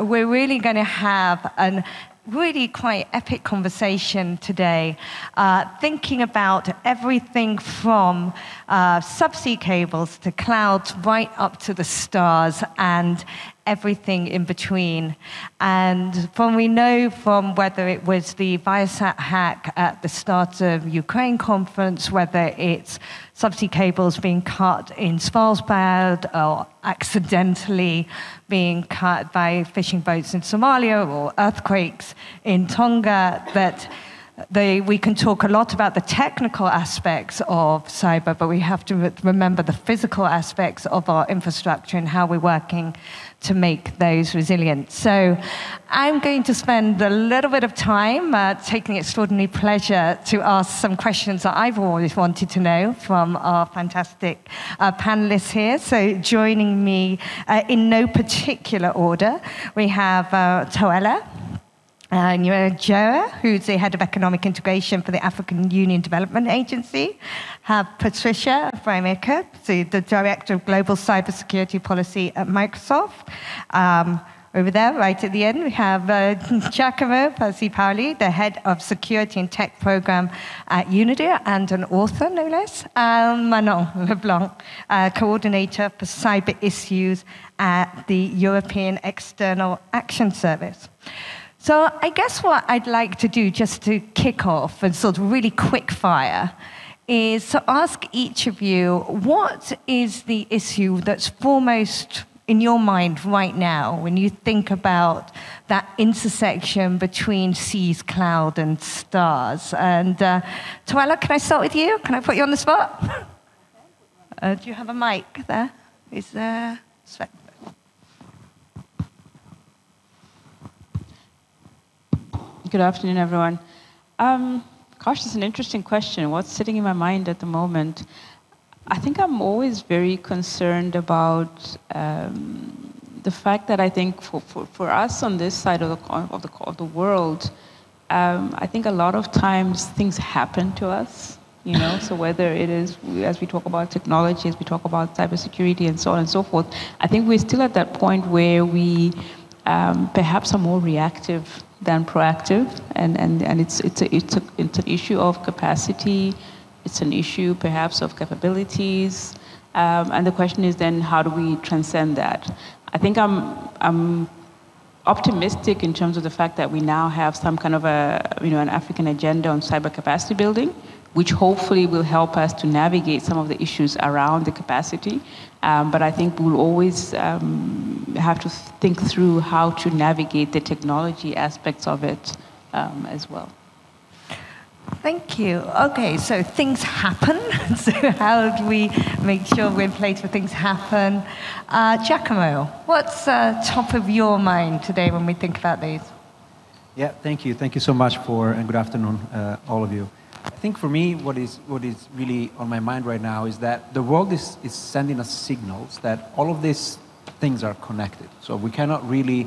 we're really going to have an really quite epic conversation today, uh, thinking about everything from uh, subsea cables to clouds right up to the stars and everything in between. And from we know from whether it was the Viasat hack at the start of Ukraine conference, whether it's subsea cables being cut in Svalbard or accidentally being cut by fishing boats in Somalia or earthquakes in Tonga, that they, we can talk a lot about the technical aspects of cyber, but we have to remember the physical aspects of our infrastructure and how we're working to make those resilient. So I'm going to spend a little bit of time uh, taking extraordinary pleasure to ask some questions that I've always wanted to know from our fantastic uh, panelists here. So joining me uh, in no particular order, we have uh, Towela. Uh, Joa, who's the head of economic integration for the African Union Development Agency. Have Patricia Freimeke, the, the director of global cybersecurity policy at Microsoft. Um, over there, right at the end, we have uh, Giacomo Paoli, the head of security and tech program at Unidir and an author, no less. Um, Manon Leblanc, uh, coordinator for cyber issues at the European External Action Service. So I guess what I'd like to do just to kick off and sort of really quick fire is to ask each of you what is the issue that's foremost in your mind right now when you think about that intersection between seas, cloud, and stars? And uh, can I start with you? Can I put you on the spot? Uh, do you have a mic there? Is there? Good afternoon, everyone. Um, gosh, it's an interesting question. What's sitting in my mind at the moment? I think I'm always very concerned about um, the fact that I think for, for, for us on this side of the, of the, of the world, um, I think a lot of times things happen to us, you know, so whether it is, as we talk about technology, as we talk about cybersecurity and so on and so forth, I think we're still at that point where we um, perhaps are more reactive than proactive, and, and, and it's, it's, a, it's, a, it's an issue of capacity, it's an issue perhaps of capabilities, um, and the question is then how do we transcend that? I think I'm, I'm optimistic in terms of the fact that we now have some kind of a, you know, an African agenda on cyber capacity building, which hopefully will help us to navigate some of the issues around the capacity. Um, but I think we'll always um, have to think through how to navigate the technology aspects of it um, as well. Thank you. Okay, so things happen. so how do we make sure we're in place where things happen? Uh, Giacomo, what's uh, top of your mind today when we think about these? Yeah, thank you. Thank you so much for, and good afternoon, uh, all of you. I think for me, what is, what is really on my mind right now is that the world is, is sending us signals that all of these things are connected. So we cannot really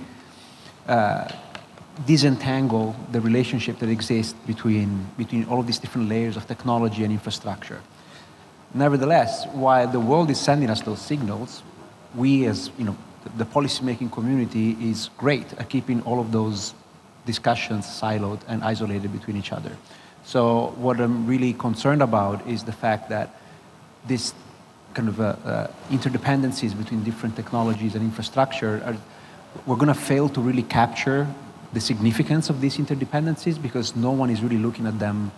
uh, disentangle the relationship that exists between, between all of these different layers of technology and infrastructure. Nevertheless, while the world is sending us those signals, we as you know, the, policymaking community is great at keeping all of those discussions siloed and isolated between each other. So what I'm really concerned about is the fact that this kind of uh, uh, interdependencies between different technologies and infrastructure are, we're going to fail to really capture the significance of these interdependencies because no one is really looking at them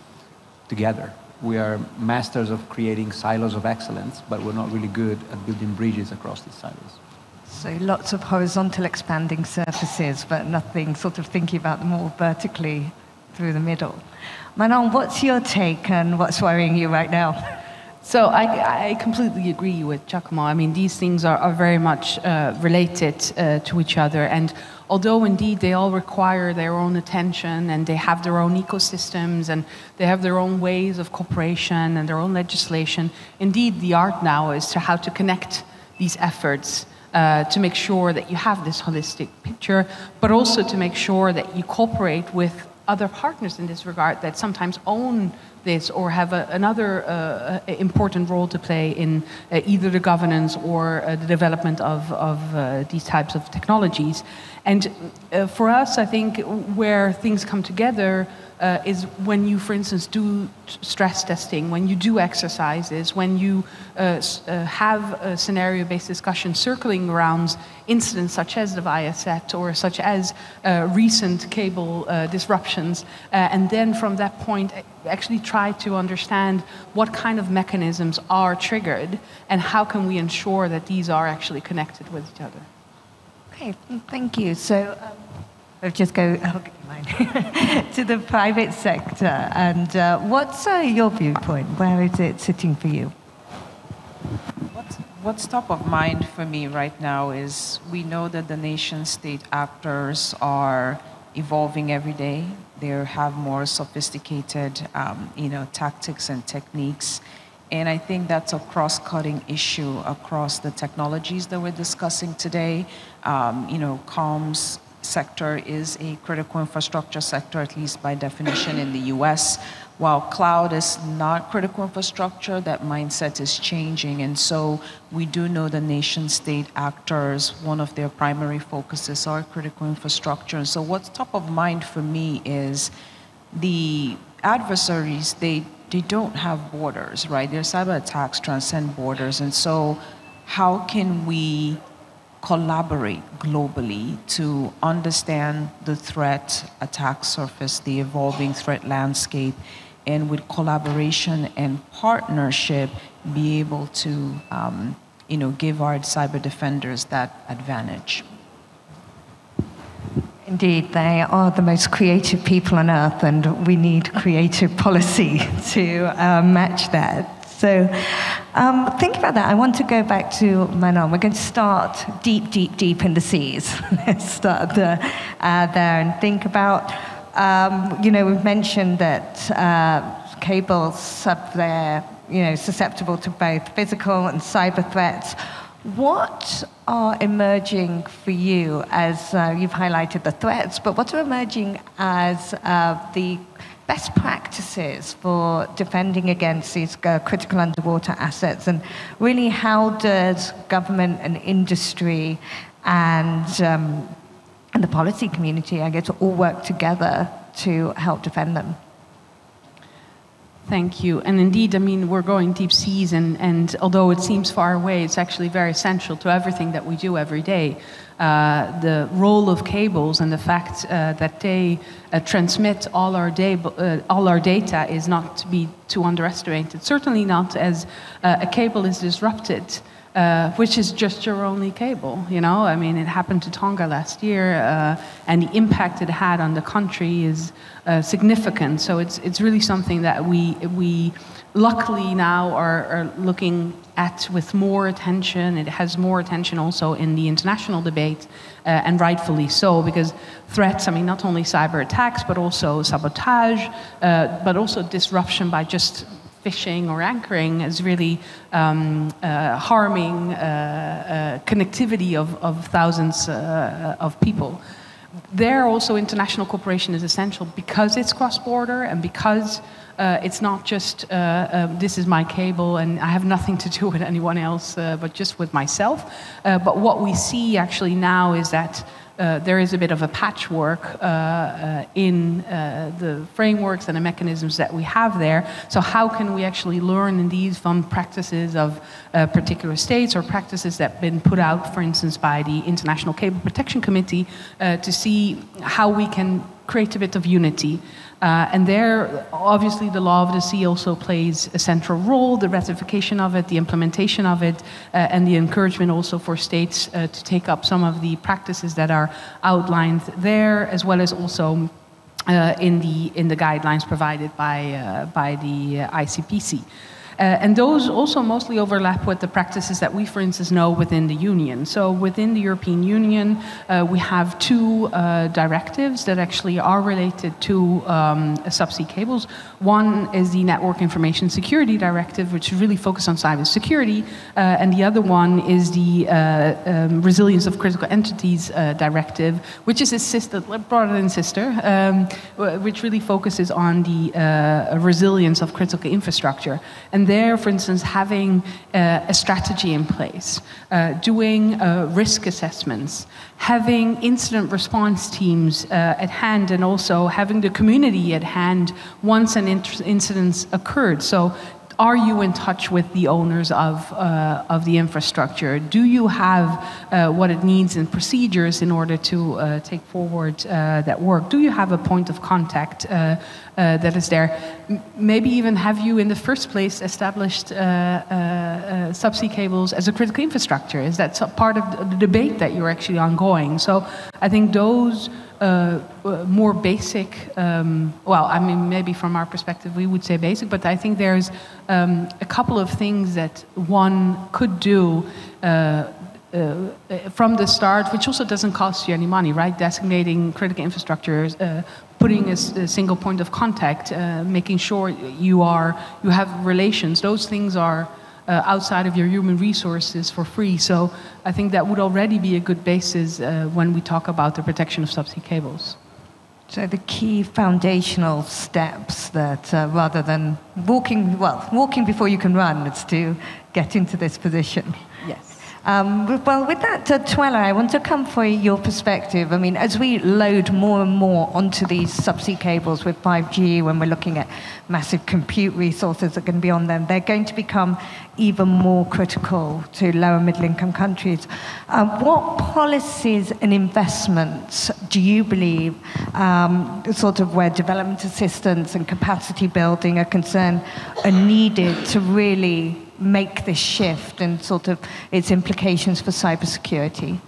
together. We are masters of creating silos of excellence, but we're not really good at building bridges across these silos. So lots of horizontal expanding surfaces, but nothing sort of thinking about them more vertically through the middle. Manon, what's your take and what's worrying you right now? So I, I completely agree with Giacomo. I mean, these things are, are very much uh, related uh, to each other. And although indeed they all require their own attention and they have their own ecosystems and they have their own ways of cooperation and their own legislation, indeed the art now is to how to connect these efforts uh, to make sure that you have this holistic picture, but also to make sure that you cooperate with other partners in this regard that sometimes own this or have a, another uh, important role to play in uh, either the governance or uh, the development of, of uh, these types of technologies. And uh, for us, I think where things come together uh, is when you, for instance, do stress testing, when you do exercises, when you uh, uh, have a scenario based discussion circling around incidents such as the Viasat or such as uh, recent cable uh, disruptions, uh, and then from that point, actually try to understand what kind of mechanisms are triggered and how can we ensure that these are actually connected with each other. Okay, thank you. So, um, I'll just go to the private sector. And uh, what's uh, your viewpoint? Where is it sitting for you? What's, what's top of mind for me right now is we know that the nation state actors are evolving every day. They have more sophisticated, um, you know, tactics and techniques. And I think that's a cross-cutting issue across the technologies that we're discussing today. Um, you know, comms, sector is a critical infrastructure sector, at least by definition in the US. While cloud is not critical infrastructure, that mindset is changing. And so we do know the nation state actors, one of their primary focuses are critical infrastructure. And so what's top of mind for me is the adversaries, they, they don't have borders, right? Their cyber attacks transcend borders. And so how can we collaborate globally to understand the threat attack surface, the evolving threat landscape, and with collaboration and partnership, be able to um, you know, give our cyber defenders that advantage. Indeed, they are the most creative people on earth, and we need creative policy to uh, match that. So um, think about that. I want to go back to Manon. We're going to start deep, deep, deep in the seas. Let's start the, uh, there and think about, um, you know, we've mentioned that uh, cables up there, you know, susceptible to both physical and cyber threats. What are emerging for you as uh, you've highlighted the threats, but what are emerging as uh, the best practices for defending against these uh, critical underwater assets and really how does government and industry and, um, and the policy community, I guess, all work together to help defend them? Thank you. And indeed, I mean, we're going deep seas, and, and although it seems far away, it's actually very essential to everything that we do every day. Uh, the role of cables and the fact uh, that they uh, transmit all our, uh, all our data is not to be too underestimated. Certainly not as uh, a cable is disrupted. Uh, which is just your only cable. You know, I mean, it happened to Tonga last year, uh, and the impact it had on the country is uh, significant. So it's it's really something that we we luckily now are, are, looking at with more attention. It has more attention also in the international debate, uh, and rightfully so, because threats, I mean, not only cyber attacks, but also sabotage, uh, but also disruption by just fishing or anchoring is really um, uh, harming uh, uh, connectivity of, of thousands uh, of people. There also international cooperation is essential because it's cross-border and because uh, it's not just uh, um, this is my cable and I have nothing to do with anyone else but just with myself. but what we see actually now is that uh, there is a bit of a patchwork uh, uh, in uh, the frameworks and the mechanisms that we have there. So, how can we actually learn indeed from practices of uh, particular states or practices that have been put out, for instance, by the International Cable Protection Committee, to see how we can create a bit of unity? Uh, and there, obviously, the law of the sea also plays a central role, the ratification of it, the implementation of it, uh, and the encouragement also for states uh, to take up some of the practices that are outlined there, as well as also uh, in, the, in the guidelines provided by, uh, by the uh, and those also mostly overlap with the practices that we, for instance, know within the Union. So within the European Union, uh, we have two uh, directives that actually are related to um, subsea cables. One is the Network Information Security Directive, which really focuses on cybersecurity, uh, and the other one is the uh, um, Resilience of Critical Entities uh, Directive, which is a sister, brother and sister, um, which really focuses on the resilience of critical infrastructure. And there, for instance, having uh, a strategy in place, uh, doing risk assessments, having incident response teams at hand, and also having the community at hand once an incident occurred. So are you in touch with the owners of, uh, of the infrastructure? Do you have uh, what it needs in procedures in order to uh, take forward uh, that work? Do you have a point of contact uh, uh, that is there? M maybe even have you, in the first place, established subsea cables as a critical infrastructure? Is that part of the debate that you're actually ongoing? So I think those more basic, um, well, I mean, maybe from our perspective, we would say basic, but I think there's um, a couple of things that one could do uh, uh, from the start, which also doesn't cost you any money, right? Designating critical infrastructure, uh, putting a, a, single point of contact, uh, making sure you are you have relations. Those things are uh, outside of your human resources for free. So I think that would already be a good basis uh, when we talk about the protection of subsea cables. So the key foundational steps that uh, rather than walking, well, walking before you can run, it's to get into this position. Um, well, with that, uh, I want to come for your perspective. I mean, as we load more and more onto these subsea cables with 5G, when we're looking at massive compute resources that are going to be on them, they're going to become even more critical to lower middle income countries. Um, what policies and investments do you believe, um, sort of where development assistance and capacity building are concerned, are needed to really make this shift and sort of its implications for cybersecurity?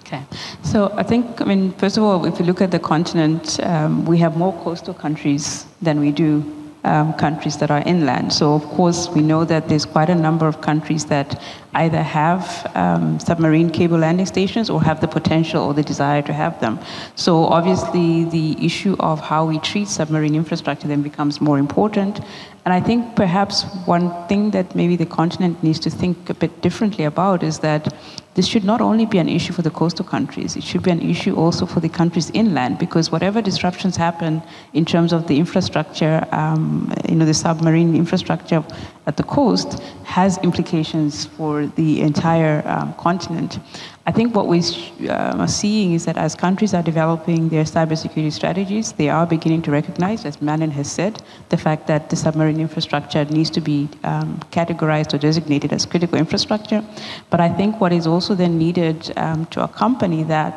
Okay. So I think, I mean, first of all, if you look at the continent, um, we have more coastal countries than we do um, countries that are inland. So, of course, we know that there's quite a number of countries that either have um, submarine cable landing stations or have the potential or the desire to have them. So, obviously, the issue of how we treat submarine infrastructure then becomes more important. And I think perhaps one thing that maybe the continent needs to think a bit differently about is that this should not only be an issue for the coastal countries, it should be an issue also for the countries inland, because whatever disruptions happen in terms of the infrastructure, um, you know, the submarine infrastructure at the coast has implications for the entire um, continent. I think what we uh, are seeing is that as countries are developing their cybersecurity strategies, they are beginning to recognize, as Manon has said, the fact that the submarine infrastructure needs to be um, categorized or designated as critical infrastructure. But I think what is also then needed um, to accompany that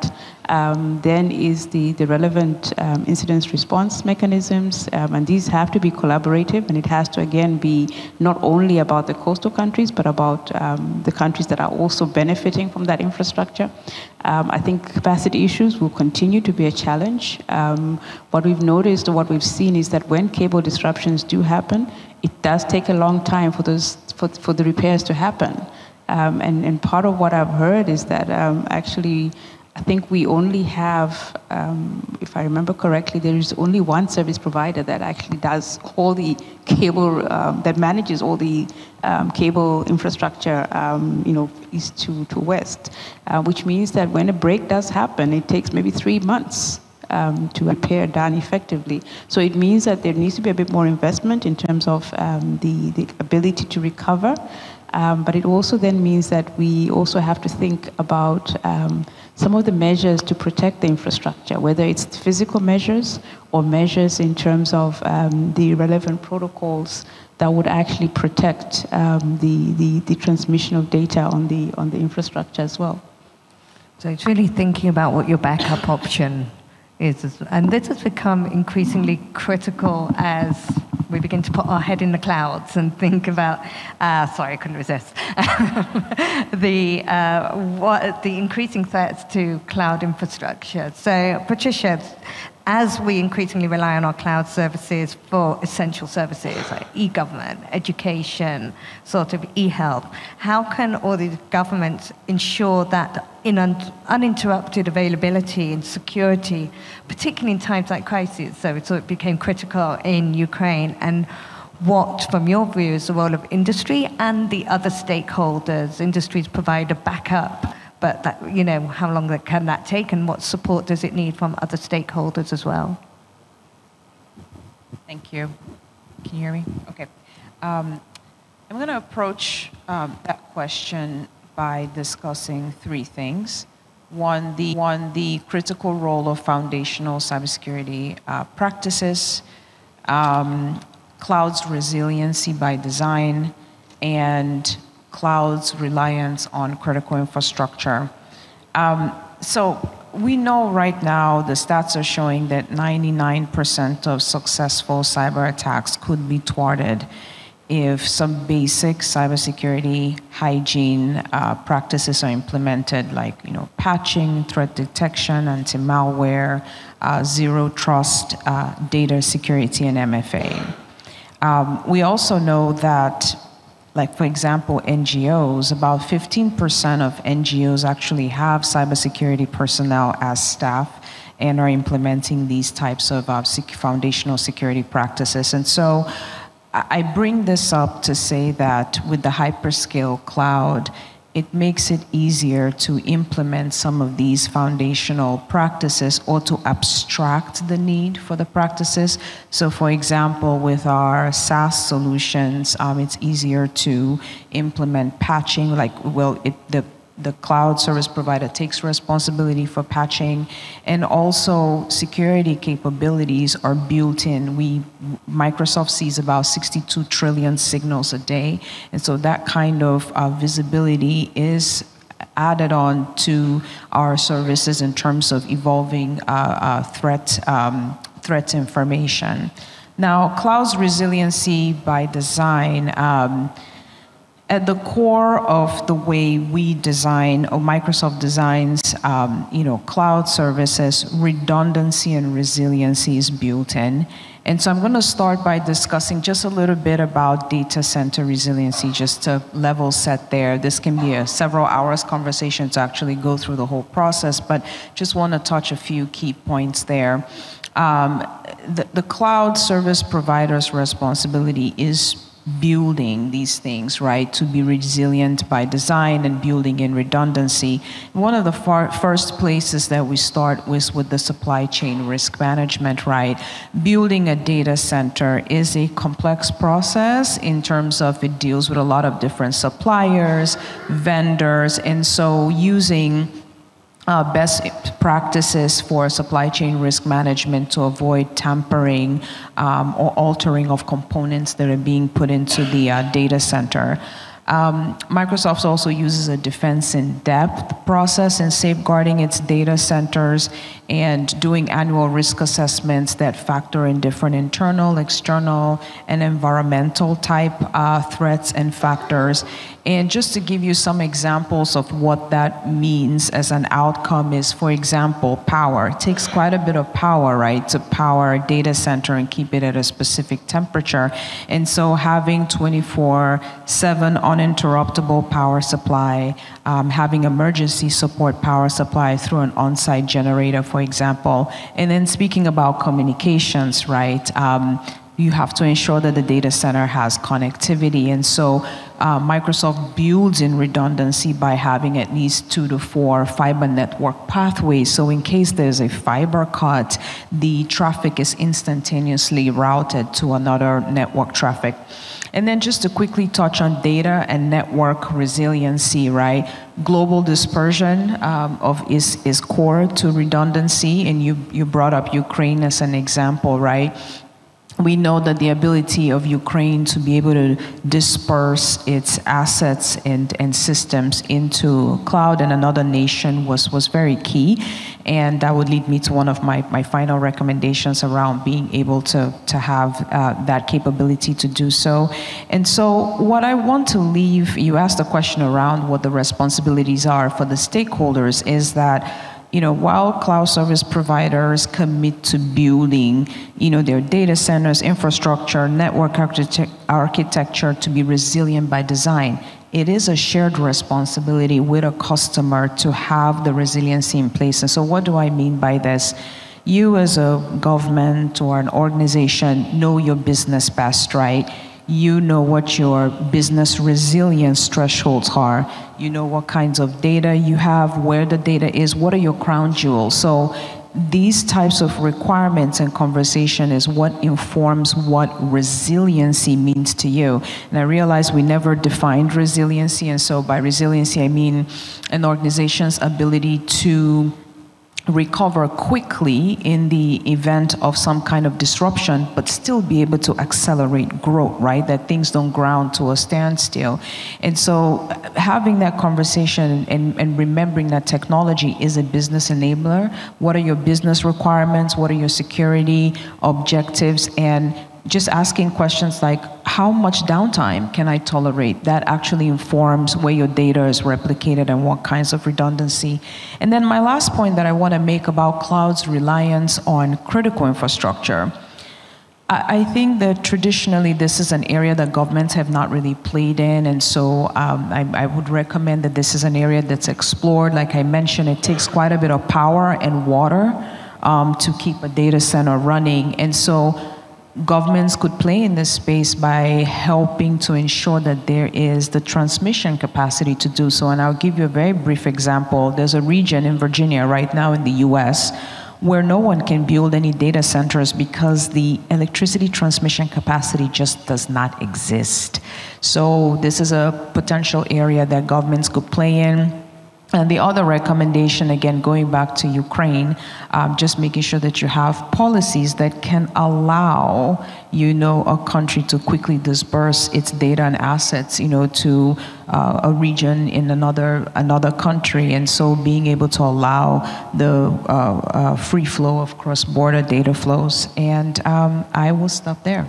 um, then is the, the relevant um, incident response mechanisms, um, and these have to be collaborative, and it has to again be not only about the coastal countries, but about um, the countries that are also benefiting from that infrastructure. Um, I think capacity issues will continue to be a challenge. Um, what we've noticed or what we've seen is that when cable disruptions do happen, it does take a long time for those for, for the repairs to happen. and, and part of what I've heard is that actually I think we only have, um, if I remember correctly, there is only one service provider that actually does all the cable, um, that manages all the um, cable infrastructure, um, you know, east to, to west, uh, which means that when a break does happen, it takes maybe three months um, to repair done effectively. So it means that there needs to be a bit more investment in terms of um, the, the ability to recover. Um, but it also then means that we also have to think about um, some of the measures to protect the infrastructure, whether it's physical measures or measures in terms of um, the relevant protocols that would actually protect um, the, the, the, transmission of data on the, on the infrastructure as well. So it's really thinking about what your backup option is. And this has become increasingly critical as we begin to put our head in the clouds and think about, uh, sorry, I couldn't resist, the, uh, what, the increasing threats to cloud infrastructure. So, Patricia, as we increasingly rely on our cloud services for essential services like e-government, education, sort of e-health, how can all these governments ensure that in un- uninterrupted availability and security, particularly in times like crises, so it, sort of became critical in Ukraine, and what, from your view, is the role of industry and the other stakeholders? Industries provide a backup but that, you know, how long that, can that take and what support does it need from other stakeholders as well? Thank you. Can you hear me? Okay. Um, I'm going to approach um, that question by discussing three things. One the, one, the critical role of foundational cybersecurity uh, practices, um, cloud's resiliency by design, and cloud's reliance on critical infrastructure. Um, so we know right now the stats are showing that 99% of successful cyber attacks could be thwarted if some basic cybersecurity hygiene uh, practices are implemented, like you know patching, threat detection, anti-malware, uh, zero trust, uh, data security, and MFA. Um, we also know that like for example ngos about 15% of ngos actually have cybersecurity personnel as staff and are implementing these types of uh, foundational security practices. And so i bring this up to say that with the hyperscale cloud it makes it easier to implement some of these foundational practices or to abstract the need for the practices. So, for example, with our SaaS solutions, um, it's easier to implement patching, like, well, it, the the cloud service provider takes responsibility for patching and also security capabilities are built in. We microsoft sees about 62 trillion signals a day and so that kind of uh, visibility is added on to our services in terms of evolving uh, uh, threat um, threat information. Now cloud's resiliency by design um, at the core of the way we design or Microsoft designs, um, you know, cloud services, redundancy and resiliency is built in. And so I'm going to start by discussing just a little bit about data center resiliency, just to level set there. This can be a several hours conversation to actually go through the whole process, but just want to touch a few key points there. Um, the, the cloud service provider's responsibility is building these things, right, to be resilient by design and building in redundancy. One of the far, first places that we start was with the supply chain risk management, right? Building a data center is a complex process in terms of it deals with a lot of different suppliers, vendors, and so using uh, best practices for supply chain risk management to avoid tampering um, or altering of components that are being put into the uh, data center. Um, Microsoft also uses a defense in depth process in safeguarding its data centers and doing annual risk assessments that factor in different internal, external, and environmental type uh, threats and factors. And just to give you some examples of what that means as an outcome is, for example, power. It takes quite a bit of power, right, to power a data center and keep it at a specific temperature. And so having 24 7 uninterruptible power supply, um, having emergency support power supply through an on site generator, for example. And then speaking about communications, right? Um, you have to ensure that the data center has connectivity. And so uh, Microsoft builds in redundancy by having at least two to four fiber network pathways. So in case there's a fiber cut, the traffic is instantaneously routed to another network traffic. And then just to quickly touch on data and network resiliency, right? Global dispersion um, of is, is core to redundancy, and you, you brought up Ukraine as an example, right? We know that the ability of Ukraine to be able to disperse its assets and, and systems into cloud and another nation was, was very key. And that would lead me to one of my, my final recommendations around being able to, to have uh, that capability to do so. And so, what I want to leave, you asked a question around what the responsibilities are for the stakeholders, is that you know, while cloud service providers commit to building, you know, their data centers, infrastructure, network architecture to be resilient by design, it is a shared responsibility with a customer to have the resiliency in place. And so what do I mean by this? You as a government or an organization know your business best, right? You know what your business resilience thresholds are. You know what kinds of data you have, where the data is, what are your crown jewels. So these types of requirements and conversation is what informs what resiliency means to you. And I realize we never defined resiliency, and so by resiliency I mean an organization's ability to recover quickly in the event of some kind of disruption, but still be able to accelerate growth, right? That things don't ground to a standstill. And so having that conversation and, and remembering that technology is a business enabler. What are your business requirements? What are your security objectives? And just asking questions like how much downtime can I tolerate? That actually informs where your data is replicated and what kinds of redundancy. And then my last point that I want to make about cloud's reliance on critical infrastructure. I think that traditionally this is an area that governments have not really played in, and so um, I, I, would recommend that this is an area that's explored. Like I mentioned, it takes quite a bit of power and water um, to keep a data center running, and so governments could play in this space by helping to ensure that there is the transmission capacity to do so. And I'll give you a very brief example. There's a region in Virginia right now in the US where no one can build any data centers because the electricity transmission capacity just does not exist. So this is a potential area that governments could play in and the other recommendation, again, going back to Ukraine, um, just making sure that you have policies that can allow, you know, a country to quickly disperse its data and assets, you know, to uh, a region in another another country, and so being able to allow the uh, uh, free flow of cross-border data flows. And um, I will stop there.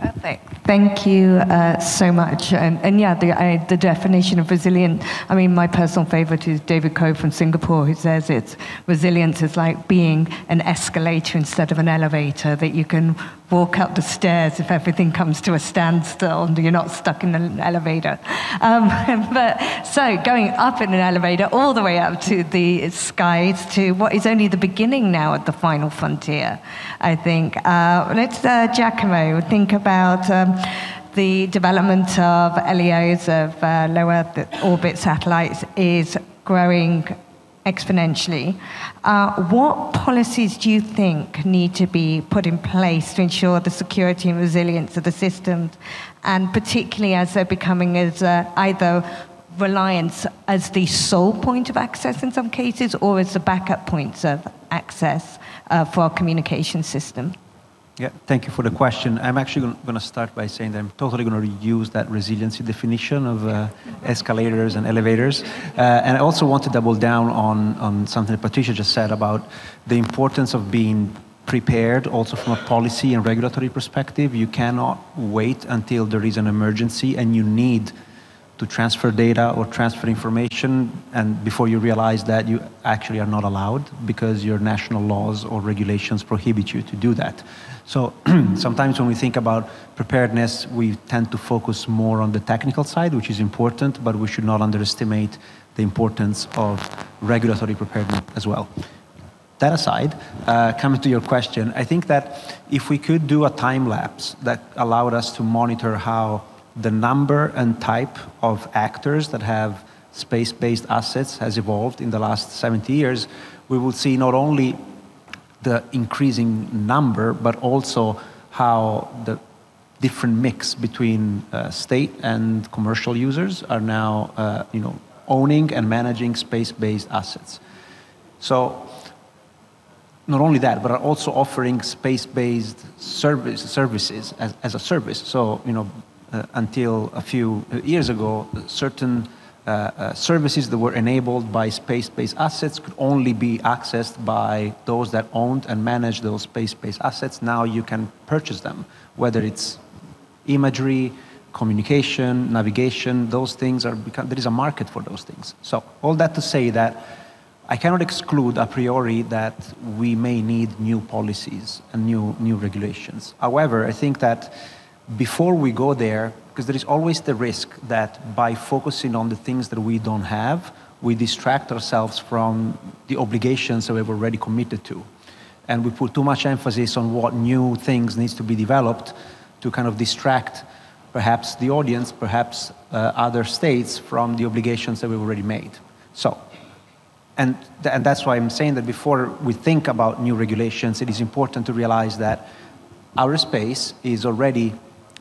Perfect. Thank you uh, so much. And, and yeah, the, I, the, definition of resilient, I mean, my personal favorite is David Koh from Singapore, who says it's resilience is like being an escalator instead of an elevator, that you can walk up the stairs if everything comes to a standstill and you're not stuck in an elevator. Um, but so going up in an elevator all the way up to the skies to what is only the beginning now at the final frontier, I think. Uh, let's, uh, Giacomo, think about. Um, the development of LEOs, of uh, low Earth orbit satellites, is growing exponentially. Uh, what policies do you think need to be put in place to ensure the security and resilience of the systems, and particularly as they're becoming as uh, either reliance as the sole point of access in some cases, or as the backup points of access uh, for our communication system? Yeah, thank you for the question. I'm actually going to start by saying that I'm totally going to reuse that resiliency definition of uh, escalators and elevators. Uh, and I also want to double down on, on something that Patricia just said about the importance of being prepared also from a policy and regulatory perspective. You cannot wait until there is an emergency and you need to transfer data or transfer information and before you realize that you actually are not allowed because your national laws or regulations prohibit you to do that. So sometimes when we think about preparedness, we tend to focus more on the technical side, which is important, but we should not underestimate the importance of regulatory preparedness as well. That aside, uh, coming to your question, I think that if we could do a time lapse that allowed us to monitor how the number and type of actors that have space-based assets has evolved in the last 70 years, we would see not only the increasing number, but also how the different mix between uh, state and commercial users are now, uh, you know, owning and managing space-based assets. So not only that, but are also offering space-based service, services as, as a service. So, you know, uh, until a few years ago, certain Uh, uh, services that were enabled by space-based assets could only be accessed by those that owned and managed those space-based assets. Now you can purchase them, whether it's imagery, communication, navigation, those things are become, there is a market for those things. So all that to say that I cannot exclude a priori that we may need new policies and new, new regulations. However, I think that before we go there, because there is always the risk that by focusing on the things that we don't have, we distract ourselves from the obligations that we've already committed to. And we put too much emphasis on what new things needs to be developed to kind of distract perhaps the audience, perhaps uh, other states from the obligations that we've already made. So, and, th and that's why I'm saying that before we think about new regulations, it is important to realize that our space is already,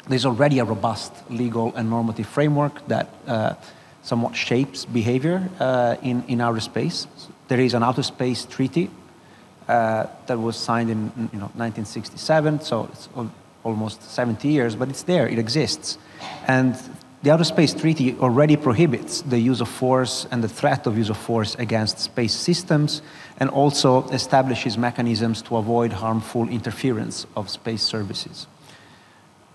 there's already a robust legal and normative framework that uh, somewhat shapes behavior uh, in, in outer space. There is an outer space treaty uh, that was signed in you know, 1967, so it's almost 70 years, but it's there, it exists. And the Outer Space Treaty already prohibits the use of force and the threat of use of force against space systems and also establishes mechanisms to avoid harmful interference of space services.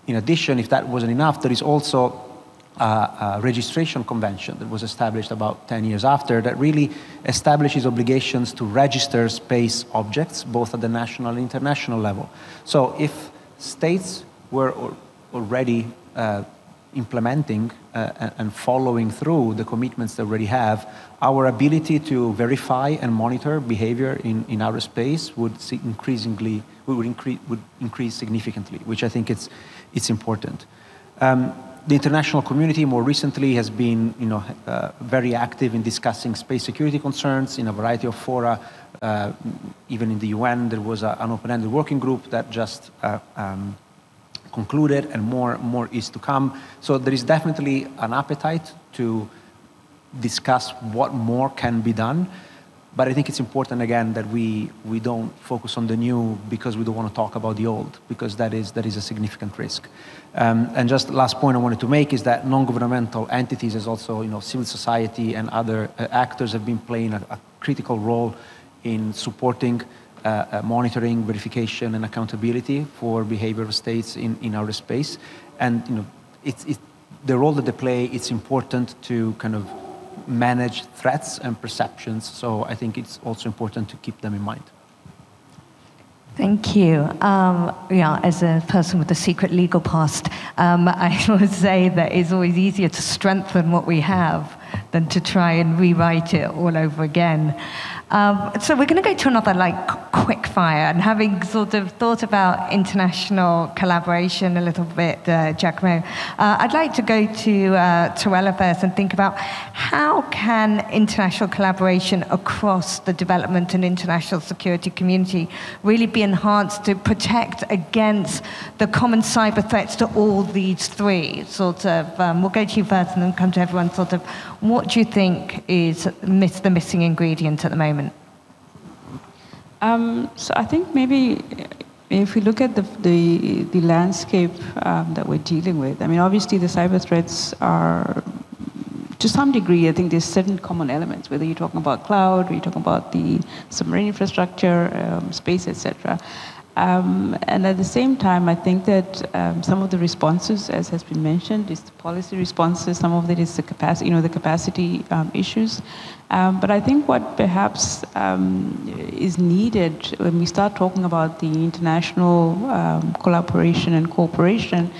In addition, if that wasn't enough, there is also a, a, registration convention that was established about 10 years after that really establishes obligations to register space objects both at the national and international level. So if states were already uh, implementing uh, and following through the commitments they already have, our ability to verify and monitor behavior in, in outer space would increasingly would increase, would increase significantly, which I think it's, it's important. Um, the international community more recently has been you know, uh, very active in discussing space security concerns in a variety of fora. Uh, even in the UN, there was a, an open-ended working group that just uh, um, concluded and more, more is to come. So there is definitely an appetite to discuss what more can be done. But I think it's important again that we, we don't focus on the new because we don't want to talk about the old, because that is, that is a significant risk. Um, and just last point I wanted to make is that non-governmental entities, as also you know, civil society and other uh, actors have been playing a, a critical role in supporting uh, uh, monitoring, verification, and accountability for behavior of states in, in outer space. And you know, it's, it, the role that they play, it's important to kind of manage threats and perceptions. So I think it's also important to keep them in mind. Thank you. Um, yeah, as a person with a secret legal past, um, I would say that it's always easier to strengthen what we have than to try and rewrite it all over again. Um, so we're going to go to another like quick fire, and having sort of thought about international collaboration a little bit, uh, Giacomo, uh, I'd like to go to uh, to Ella first and think about how can international collaboration across the development and international security community really be enhanced to protect against the common cyber threats to all these three. Sort of, um, we'll go to you first, and then come to everyone. Sort of, what do you think is miss the missing ingredient at the moment? Um, so I think maybe if we look at the, the, the landscape um, that we're dealing with, I mean, obviously the cyber threats are, to some degree, I think there's certain common elements, whether you're talking about cloud, or you're talking about the submarine infrastructure, um, space, etc. Um, and at the same time, I think that um, some of the responses, as has been mentioned, is the policy responses. Some of it is the capacity, you know, the capacity um, issues. Um, but I think what perhaps um, is needed when we start talking about the international um, collaboration and cooperation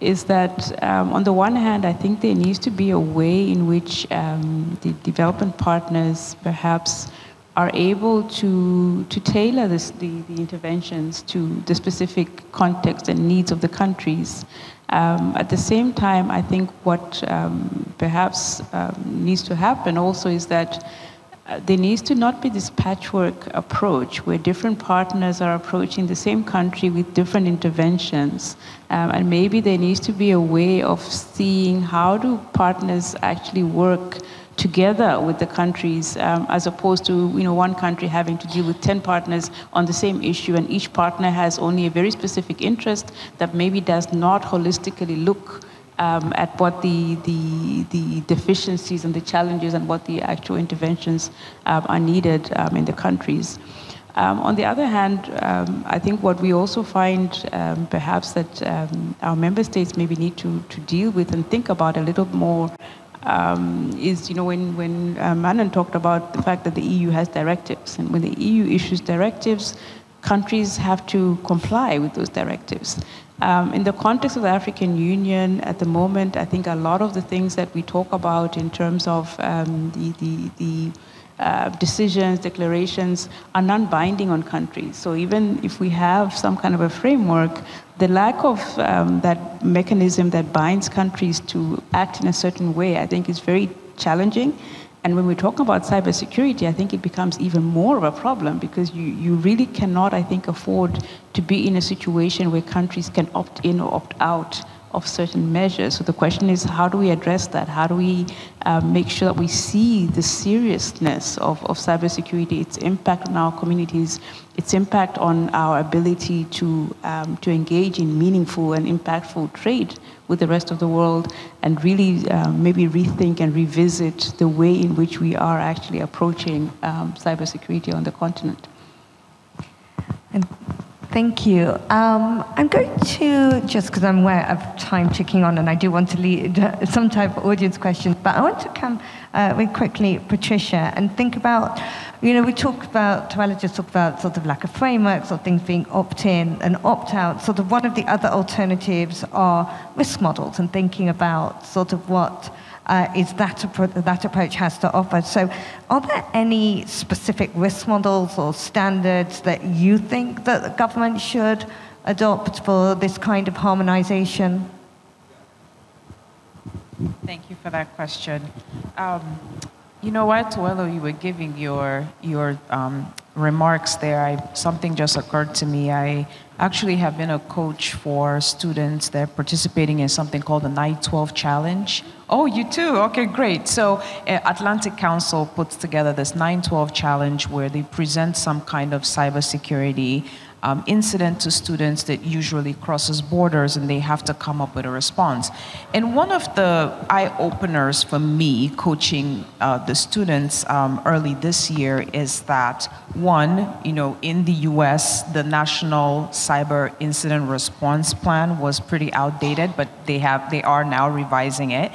is that on the one hand, I think there needs to be a way in which the development partners perhaps are able to, to tailor this, the, the interventions to the specific context and needs of the countries. Um, at the same time, I think what um, perhaps um, needs to happen also is that uh, there needs to not be this patchwork approach where different partners are approaching the same country with different interventions. Um, and maybe there needs to be a way of seeing how do partners actually work together with the countries um, as opposed to you know one country having to deal with 10 partners on the same issue and each partner has only a very specific interest that maybe does not holistically look um, at what the, the, the deficiencies and the challenges and what the actual interventions um, are needed um, in the countries. Um, on the other hand, um, I think what we also find um, perhaps that um, our member states maybe need to, to deal with and think about a little more um, is, you know, when, when Manon talked about the fact that the EU has directives, and when the EU issues directives, countries have to comply with those directives. Um, in the context of the African Union at the moment, I think a lot of the things that we talk about in terms of um, the, the, the uh, decisions, declarations are non-binding on countries. So even if we have some kind of a framework, the lack of um, that mechanism that binds countries to act in a certain way, I think is very challenging. And when we talk about cybersecurity, I think it becomes even more of a problem because you, you really cannot, I think, afford to be in a situation where countries can opt in or opt out of certain measures. So the question is, how do we address that? How do we uh, make sure that we see the seriousness of, of cybersecurity, its impact on our communities, its impact on our ability to, um, to engage in meaningful and impactful trade with the rest of the world, and really uh, maybe rethink and revisit the way in which we are actually approaching um, cybersecurity on the continent. And Thank you. Um, I'm going to, just because I'm aware of time ticking on and I do want to lead some type of audience questions, but I want to come uh, very quickly, Patricia, and think about, you know, we talk about, Towela just talked about sort of lack of frameworks or things being opt-in and opt-out. Sort of one of the other alternatives are risk models and thinking about sort of what uh, is that, that approach has to offer. So, are there any specific risk models or standards that you think that the government should adopt for this kind of harmonization? Thank you for that question. Um, you know what, Towela, you were giving your, your um, remarks there, I, something just occurred to me. I actually have been a coach for students that are participating in something called the 912 Challenge. Oh, you too? Okay, great. So, uh, Atlantic Council puts together this 912 Challenge where they present some kind of cybersecurity um, incident to students that usually crosses borders and they have to come up with a response. And one of the eye openers for me coaching uh, the students um, early this year is that one, you know, in the US, the National Cyber Incident Response Plan was pretty outdated, but they have they are now revising it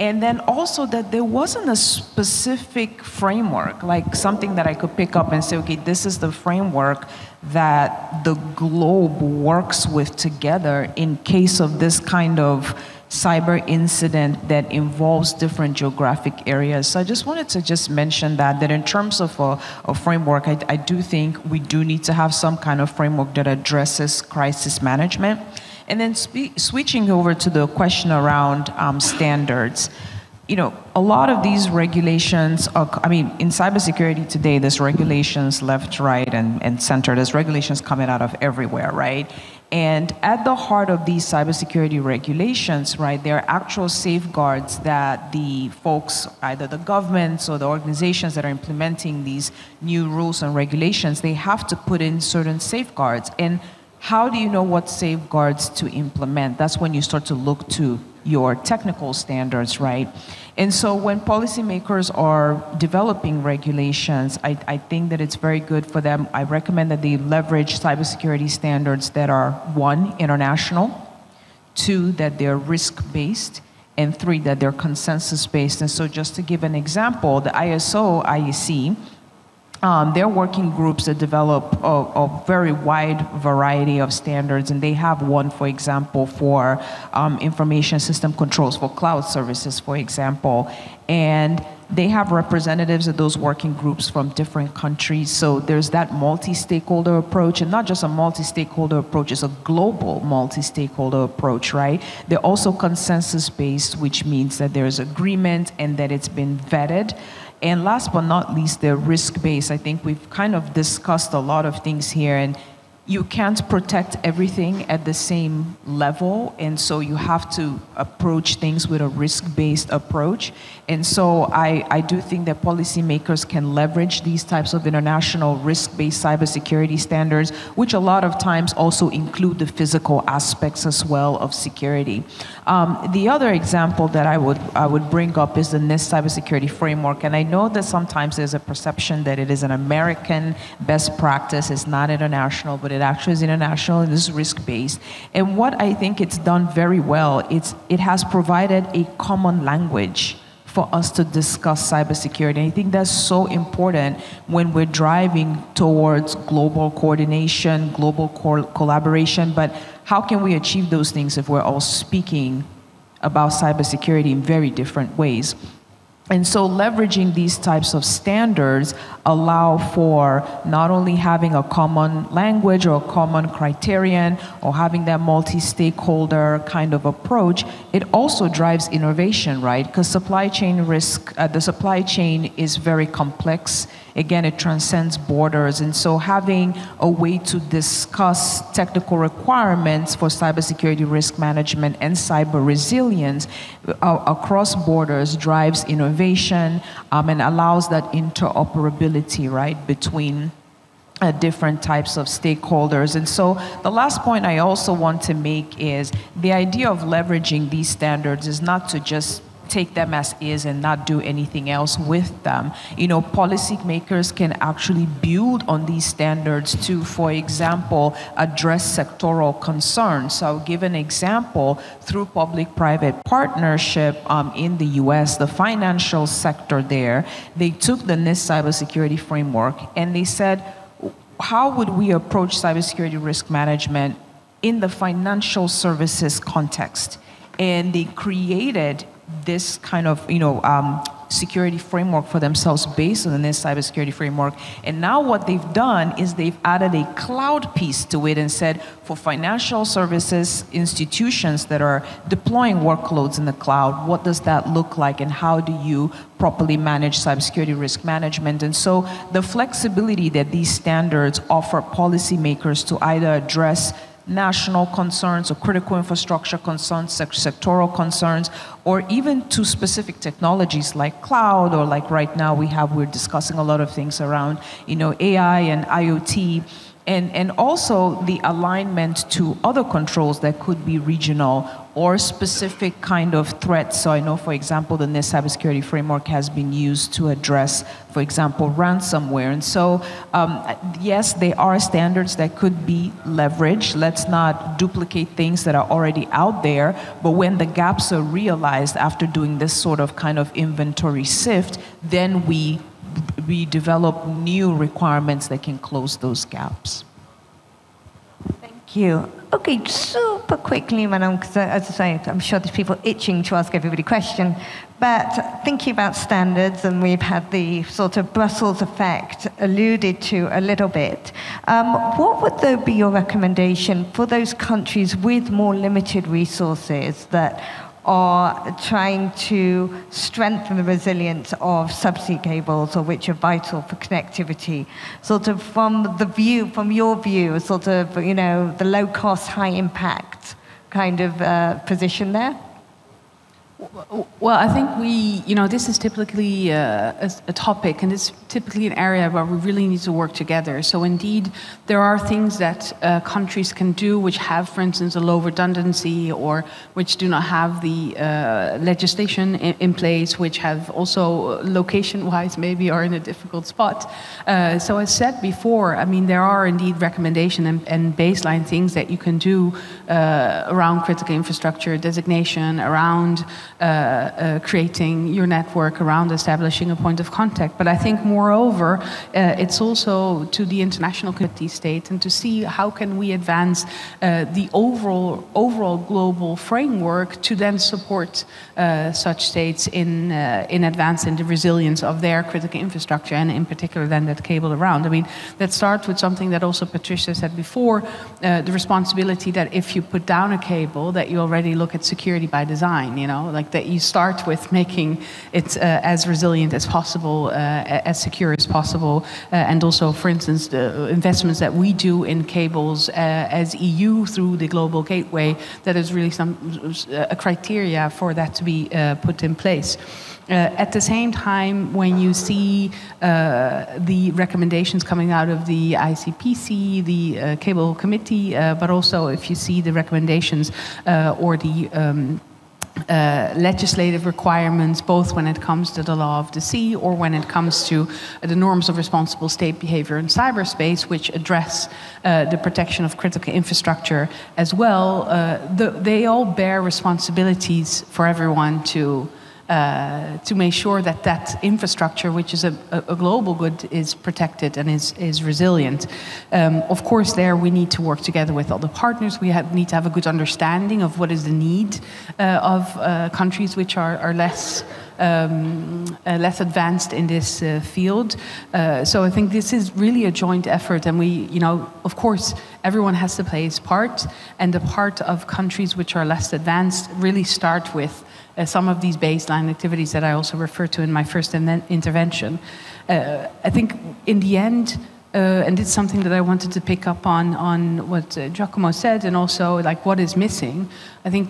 and then also that there wasn't a specific framework, like something that I could pick up and say, okay, this is the framework that the globe works with together in case of this kind of cyber incident that involves different geographic areas. So I just wanted to just mention that, that in terms of a, a framework, I, I do think we do need to have some kind of framework that addresses crisis management. And then switching over to the question around um, standards, you know, a lot of these regulations are, I mean, in cybersecurity today, there's regulations left, right, and, and center. There's regulations coming out of everywhere, right? And at the heart of these cybersecurity regulations, right, there are actual safeguards that the folks, either the governments or the organizations that are implementing these new rules and regulations, they have to put in certain safeguards. And how do you know what safeguards to implement? That's when you start to look to your technical standards, right? And so when policymakers are developing regulations, I, I think that it's very good for them. I recommend that they leverage cybersecurity standards that are one, international, two, that they're risk based, and three, that they're consensus based. And so just to give an example, the ISO IEC um, they're working groups that develop a, a, very wide variety of standards, and they have one, for example, for um, information system controls for cloud services, for example. And they have representatives of those working groups from different countries. So there's that multi stakeholder approach, and not just a multi stakeholder approach, it's a global multi stakeholder approach, right? They're also consensus based, which means that there's agreement and that it's been vetted. And last but not least, they're risk based. I think we've kind of discussed a lot of things here, and you can't protect everything at the same level, and so you have to approach things with a risk-based approach. And so I, I do think that policymakers can leverage these types of international risk-based cybersecurity standards, which a lot of times also include the physical aspects as well of security. Um, the other example that I would I would bring up is the NIST cybersecurity framework, and I know that sometimes there's a perception that it is an American best practice, it's not international, but it it actually is international and is risk-based. And what I think it's done very well, it's, it has provided a common language for us to discuss cybersecurity. I think that's so important when we're driving towards global coordination, global co- collaboration. But how can we achieve those things if we're all speaking about cybersecurity in very different ways? And so leveraging these types of standards allow for not only having a common language or a common criterion or having that multi-stakeholder kind of approach, it also drives innovation, right? Because supply chain risk, uh, the supply chain is very complex. Again, it transcends borders. And so having a way to discuss technical requirements for cybersecurity risk management and cyber resilience uh, across borders drives innovation um, and allows that interoperability, right, between uh, different types of stakeholders. And so the last point I also want to make is the idea of leveraging these standards is not to just take them as is and not do anything else with them. You know, policymakers can actually build on these standards to, for example, address sectoral concerns. So I'll give an example through public-private partnership um, in the U.S., the financial sector there, they took the NIST cybersecurity framework and they said, how would we approach cybersecurity risk management in the financial services context? And they created this kind of you know um, security framework for themselves based on this cybersecurity framework. And now what they've done is they've added a cloud piece to it and said for financial services institutions that are deploying workloads in the cloud, what does that look like and how do you properly manage cybersecurity risk management? And so the flexibility that these standards offer policymakers to either address national concerns or critical infrastructure concerns, sectoral concerns, or even to specific technologies like cloud or like right now we have, we're discussing a lot of things around, you know, AI and IoT and, and also the alignment to other controls that could be regional or specific kind of threats. So I know, for example, the NIST cybersecurity framework has been used to address, for example, ransomware. And so, um, yes, they are standards that could be leveraged. Let's not duplicate things that are already out there. But when the gaps are realized after doing this sort of kind of inventory sift, then we we develop new requirements that can close those gaps. Thank you. Okay, super quickly, Madam, because as I say, I'm sure there's people itching to ask everybody a question. But thinking about standards, and we've had the sort of Brussels effect alluded to a little bit. Um, what would though be your recommendation for those countries with more limited resources that are trying to strengthen the resilience of subsea cables, or which are vital for connectivity. Sort of from the view, from your view, sort of you know the low cost, high impact kind of uh, position there. Well, I think we, you know, this is typically uh, a, a, topic, and it's typically an area where we really need to work together. So, indeed, there are things that uh, countries can do which have, for instance, a low redundancy or which do not have the uh, legislation in, in, place, which have also, location wise, maybe are in a difficult spot. Uh, so, as said before, I mean, there are indeed recommendations and, and, baseline things that you can do uh, around critical infrastructure designation, around uh, uh, creating your network around establishing a point of contact. But I think, moreover, uh, it's also to the international community state and to see how can we advance uh, the overall overall global framework to then support uh, such states in uh, in advancing the resilience of their critical infrastructure and, in particular, then that cable around. I mean, that starts with something that also Patricia said before: the responsibility that if you put down a cable, that you already look at security by design. You know, like that you start with making it uh, as resilient as possible, uh, as secure as possible, uh, and also, for instance, the investments that we do in cables uh, as EU through the Global Gateway, that is really some a criteria for that to be uh, put in place. Uh, at the same time, when you see uh, the recommendations coming out of the ICPC, the uh, Cable Committee, but also if you see the recommendations or the um, uh, legislative requirements, both when it comes to the law of the sea or when it comes to the norms of responsible state behavior in cyberspace, which address uh, the protection of critical infrastructure as well. Uh, the, they all bear responsibilities for everyone to uh, to make sure that that infrastructure, which is a, a global good, is protected and is, is resilient. Um, of course, there we need to work together with other partners. We have, need to have a good understanding of what is the need uh, of uh, countries which are, are less um, uh, less advanced in this uh, field. Uh, so I think this is really a joint effort, and we, you know, of course, everyone has to play his part, and the part of countries which are less advanced really start with. Uh, some of these baseline activities that I also referred to in my first in intervention. Uh, I think in the end, uh, and it's something that I wanted to pick up on on what uh, Giacomo said, and also like what is missing. I think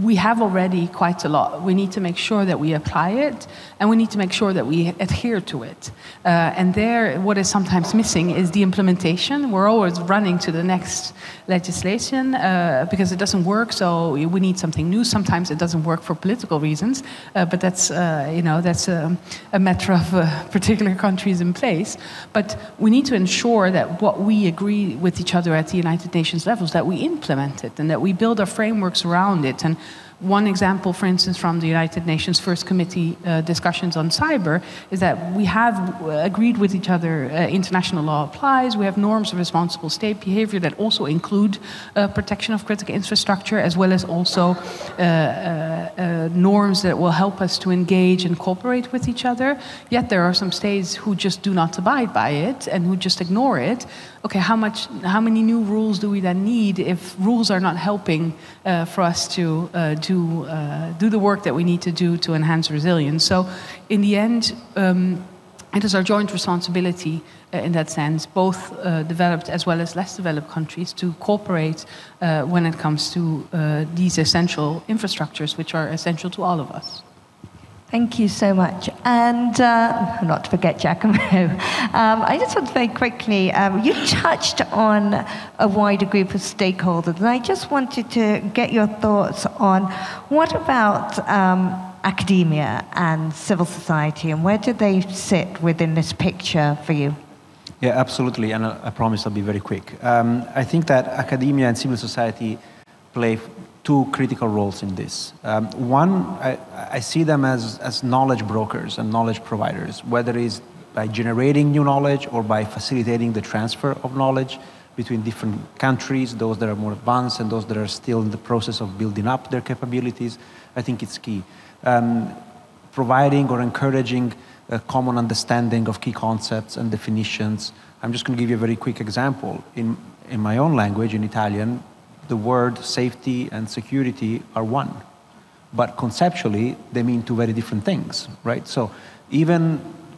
we have already quite a lot. We need to make sure that we apply it, and we need to make sure that we adhere to it. Uh, and there, what is sometimes missing is the implementation. We're always running to the next legislation uh, because it doesn't work. So we need something new. Sometimes it doesn't work for political reasons, uh, but that's uh, you know that's a, a matter of uh, particular countries in place. But we need to ensure that what we agree with each other at the United Nations levels that we implement it and that we build our frameworks around it and one example, for instance, from the United Nations First Committee uh, discussions on cyber is that we have uh, agreed with each other uh, international law applies. We have norms of responsible state behavior that also include uh, protection of critical infrastructure, as well as also uh, uh, norms that will help us to engage and cooperate with each other. Yet there are some states who just do not abide by it and who just ignore it okay, how, much, how many new rules do we then need if rules are not helping uh, for us to uh, do, uh, do the work that we need to do to enhance resilience? So, in the end, um, it is our joint responsibility uh, in that sense, both uh, developed as well as less developed countries, to cooperate uh, when it comes to these essential infrastructures, which are essential to all of us. Thank you so much. And uh, not to forget Giacomo, um, I just want to very quickly, um, you touched on a wider group of stakeholders, and I just wanted to get your thoughts on what about um, academia and civil society, and where do they sit within this picture for you? Yeah, absolutely, and I, I promise I'll be very quick. Um, I think that academia and civil society play two critical roles in this. Um, one, I, I, see them as, as knowledge brokers and knowledge providers, whether it's by generating new knowledge or by facilitating the transfer of knowledge between different countries, those that are more advanced and those that are still in the process of building up their capabilities. I think it's key. Um, providing or encouraging a common understanding of key concepts and definitions. I'm just going to give you a very quick example. In, in my own language, in Italian, the word safety and security are one. But conceptually, they mean two very different things, right? So even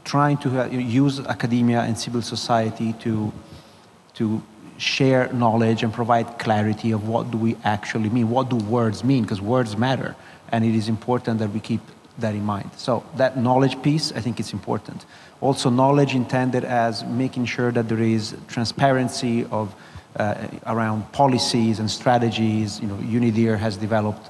trying to uh, use academia and civil society to, to share knowledge and provide clarity of what do we actually mean, what do words mean, because words matter, and it is important that we keep that in mind. So that knowledge piece, I think it's important. Also knowledge intended as making sure that there is transparency of uh, around policies and strategies. You know, UNIDIR has developed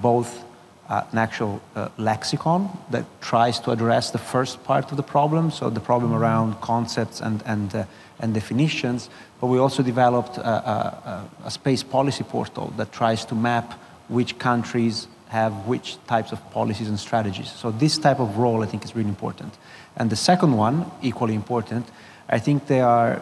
both uh, an actual uh, lexicon that tries to address the first part of the problem, so the problem around concepts and, and, uh, and definitions, but we also developed a, a, a, space policy portal that tries to map which countries have which types of policies and strategies. So this type of role, I think, is really important. And the second one, equally important, I think they are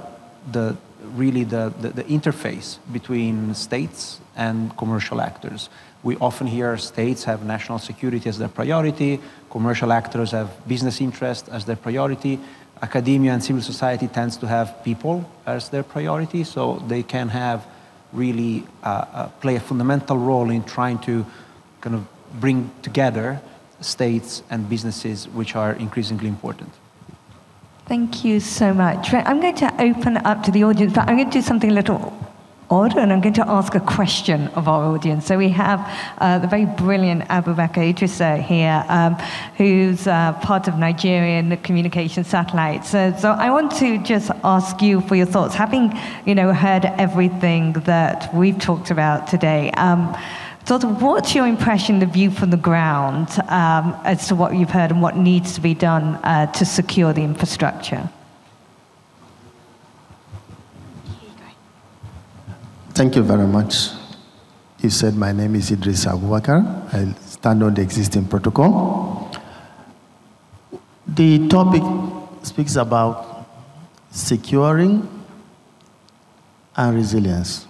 the, really the, the, the, interface between states and commercial actors. We often hear states have national security as their priority, commercial actors have business interest as their priority, academia and civil society tends to have people as their priority, so they can have really uh, uh, play a fundamental role in trying to kind of bring together states and businesses which are increasingly important. Thank you so much. I'm going to open up to the audience, but I'm going to do something a little odd, and I'm going to ask a question of our audience. So we have uh, the very brilliant Abubakar Idrissa here, um, who's uh, part of Nigerian communication satellites. So, so I want to just ask you for your thoughts, having you know heard everything that we've talked about today. Um, sort what's your impression, the view from the ground, um, as to what you've heard and what needs to be done uh, to secure the infrastructure? Thank you very much. You said my name is Idris Abubakar. I stand on the existing protocol. The topic speaks about securing and resilience.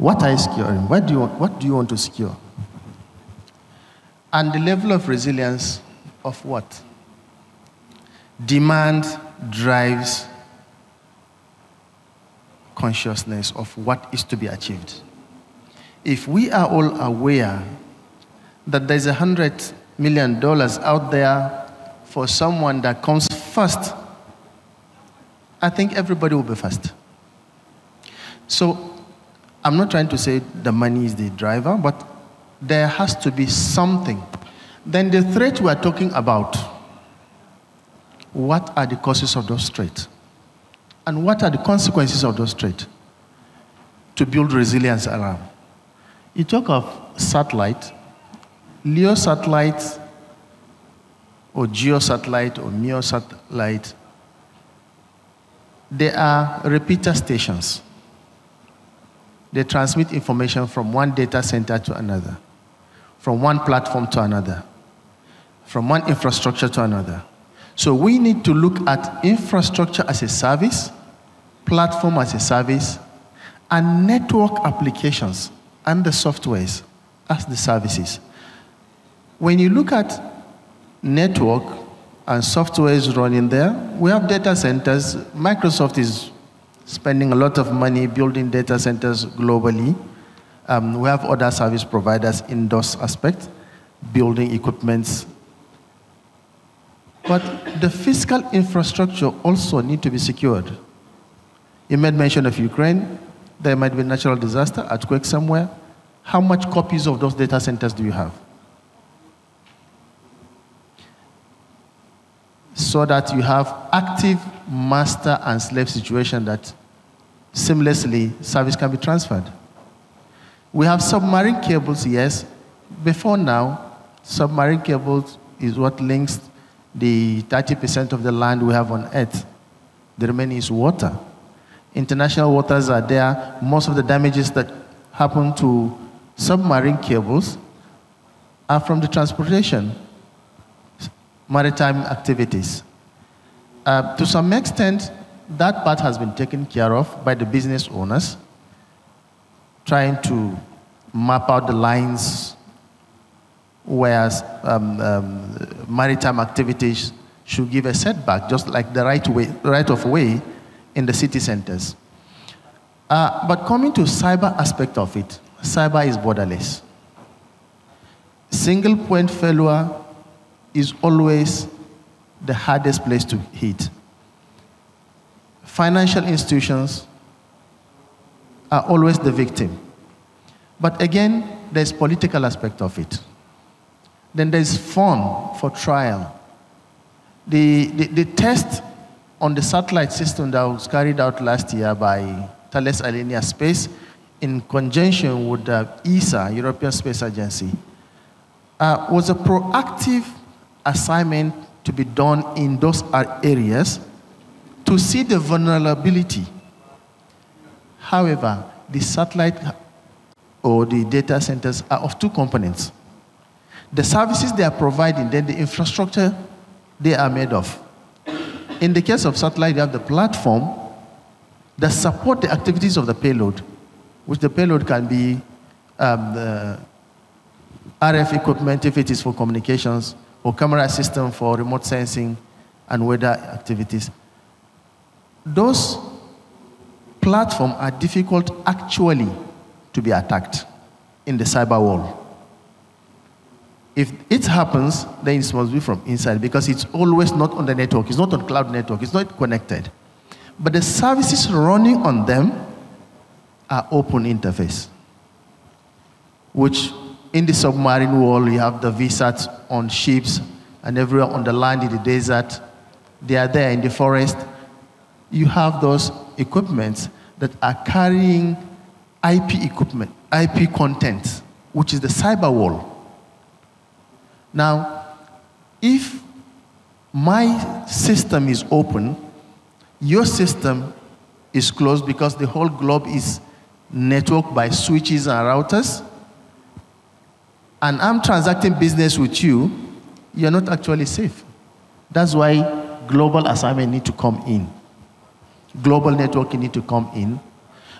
What are you securing? What do you want, what do you want to secure? And the level of resilience of what? Demand drives consciousness of what is to be achieved. If we are all aware that there's a hundred million dollars out there for someone that comes first, I think everybody will be first. So I'm not trying to say the money is the driver, but there has to be something. Then the threat we are talking about, what are the causes of those threats? And what are the consequences of those threats to build resilience around? You talk of satellite, LEO satellite, or geo satellite, or MEO satellite. They are repeater stations. They transmit information from one data center to another, from one platform to another, from one infrastructure to another. So we need to look at infrastructure as a service, platform as a service, and network applications and the softwares as the services. When you look at network and softwares running there, we have data centers. Microsoft is spending a lot of money building data centers globally. Um, we have other service providers in those aspects, building equipments. But the physical infrastructure also need to be secured. You made mention of Ukraine. There might be natural disaster, earthquake somewhere. How much copies of those data centers do you have? So that you have active master and slave situation that seamlessly service can be transferred. We have submarine cables, yes. Before now, submarine cables is what links the 30% of the land we have on Earth. The remaining is water. International waters are there. Most of the damages that happen to submarine cables are from the transportation, maritime activities. Uh, to some extent, that part has been taken care of by the business owners, trying to map out the lines where um, um, maritime activities should give a setback, just like the right, way, right of way in the city centers. Uh, but coming to cyber aspect of it, cyber is borderless. Single point failure is always the hardest place to hit financial institutions are always the victim. But again, there's political aspect of it. Then there's fun for trial. The, the, the, test on the satellite system that was carried out last year by Thales Alenia Space in conjunction with the ESA, European Space Agency, uh, was a proactive assignment to be done in those areas to see the vulnerability. However, the satellite or the data centers are of two components. The services they are providing, then the infrastructure they are made of. In the case of satellite, you have the platform that support the activities of the payload, which the payload can be um, RF equipment if it is for communications, or camera system for remote sensing and weather activities those platforms are difficult actually to be attacked in the cyber world. If it happens, then it must be from inside because it's always not on the network, it's not on cloud network, it's not connected. But the services running on them are open interface, which in the submarine world, you have the VSATs on ships and everywhere on the land in the desert. They are there in the forest you have those equipments that are carrying IP equipment, IP content, which is the cyber wall. Now, if my system is open, your system is closed because the whole globe is networked by switches and routers, and I'm transacting business with you, you're not actually safe. That's why global assignment need to come in. Global networking need to come in.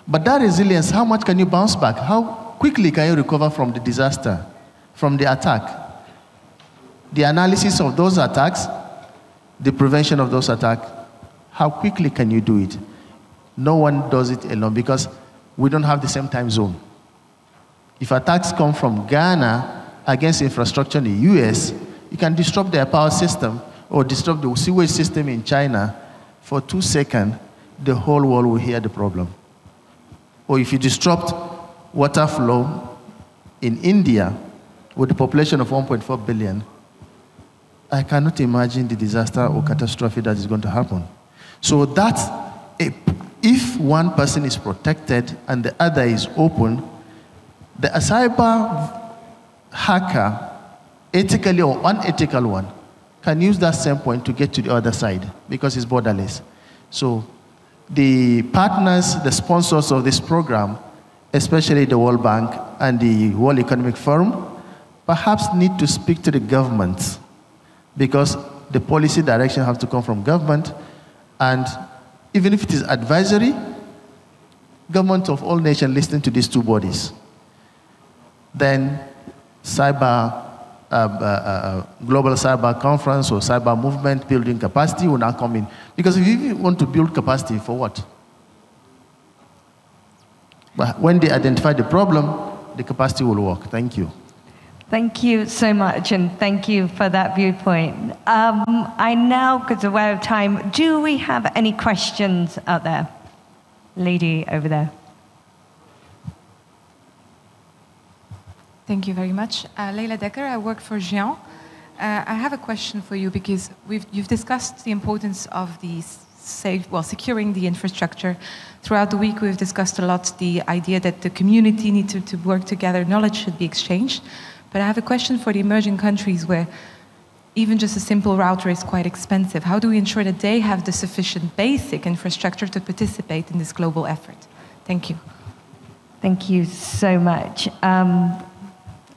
But that resilience, how much can you bounce back? How quickly can you recover from the disaster, from the attack? The analysis of those attacks, the prevention of those attacks, how quickly can you do it? No one does it alone because we don't have the same time zone. If attacks come from Ghana against infrastructure in the US, you can disrupt their power system or disrupt the sewage system in China for two seconds, the whole world will hear the problem. Or if you disrupt water flow in India with a population of 1.4 billion, I cannot imagine the disaster or catastrophe that is going to happen. So that's if one person is protected and the other is open, the cyber hacker, ethically or unethical one, can use that same point to get to the other side because it's borderless. So the partners, the sponsors of this program, especially the World Bank and the World Economic Forum, perhaps need to speak to the governments because the policy direction has to come from government and even if it is advisory, government of all nations listen to these two bodies. Then cyber, Uh, uh, uh, global cyber conference or cyber movement building capacity will now come in. Because if you want to build capacity for what? But when they identify the problem, the capacity will work. Thank you. Thank you so much, and thank you for that viewpoint. Um, I now, because aware of time, do we have any questions out there? Lady over there. Thank you very much. Uh, Leila Decker, I work for Géant. Uh, I have a question for you because you've discussed the importance of the safe, well, securing the infrastructure. Throughout the week, we've discussed a lot the idea that the community needs to, to work together, knowledge should be exchanged. But I have a question for the emerging countries where even just a simple router is quite expensive. How do we ensure that they have the sufficient basic infrastructure to participate in this global effort? Thank you. Thank you so much. Um,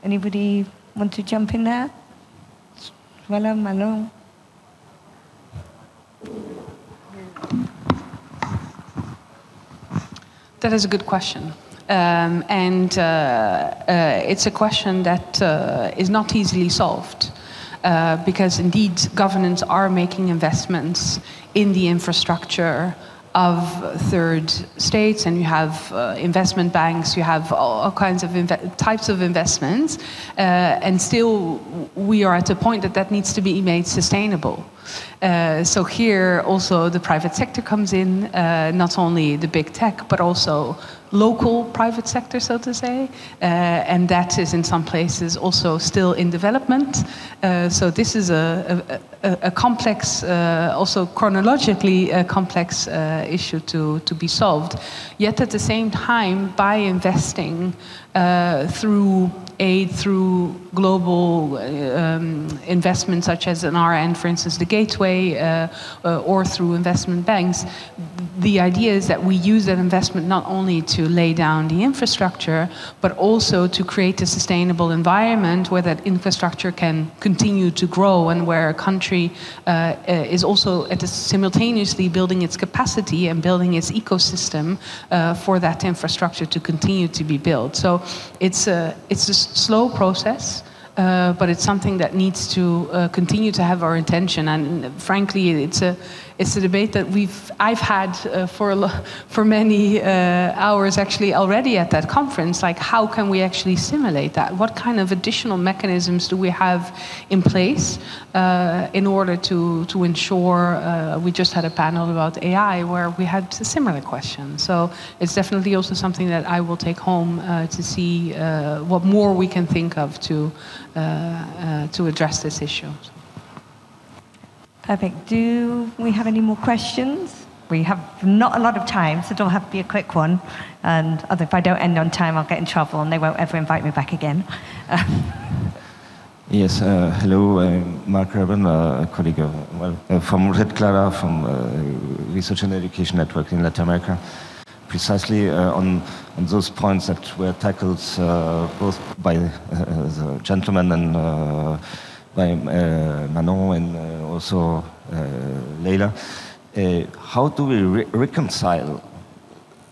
anybody want to jump in there? Voilà, Manon. That is a good question. Um, and uh, uh, it's a question that uh, is not easily solved. Uh, because indeed, governments are making investments in the infrastructure of third states, and you have uh, investment banks, you have all kinds of types of investments, uh, and still we are at a point that that needs to be made sustainable. Uh, so here also the private sector comes in, uh, not only the big tech, but also local private sector, so to say, uh, and that is in some places also still in development. Uh, so this is a, a, a complex, uh, also chronologically a complex issue to, to be solved. Yet at the same time, by investing through aid through global um, investments such as an RN, for instance, the Gateway, uh, uh, or through investment banks, the idea is that we use that investment not only to lay down the infrastructure, but also to create a sustainable environment where that infrastructure can continue to grow and where a country uh, is also simultaneously building its capacity and building its ecosystem uh, for that infrastructure to continue to be built. So it's a, it's a slow process. Uh, but it's something that needs to uh, continue to have our attention. And frankly, it's a it's a debate that we've I've had uh, for for many uh, hours actually already at that conference. Like, how can we actually simulate that? What kind of additional mechanisms do we have in place uh, in order to to ensure? Uh, we just had a panel about AI where we had a similar question. So it's definitely also something that I will take home uh, to see uh, what more we can think of to to address this issue. Perfect. Do we have any more questions? We have not a lot of time, so it'll have to be a quick one. And if I don't end on time, I'll get in trouble and they won't ever invite me back again. yes, uh, hello, I'm Mark uh, a colleague of, well, uh, from RedCLARA, from uh, Research and Education Network in Latin America. Precisely uh, on, on those points that were tackled uh, both by the gentleman and by uh, Manon and uh, also uh, Leila. Uh, how do we re reconcile